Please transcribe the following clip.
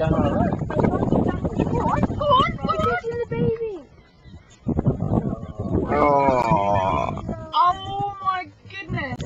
down on the baby. Oh. Oh my goodness.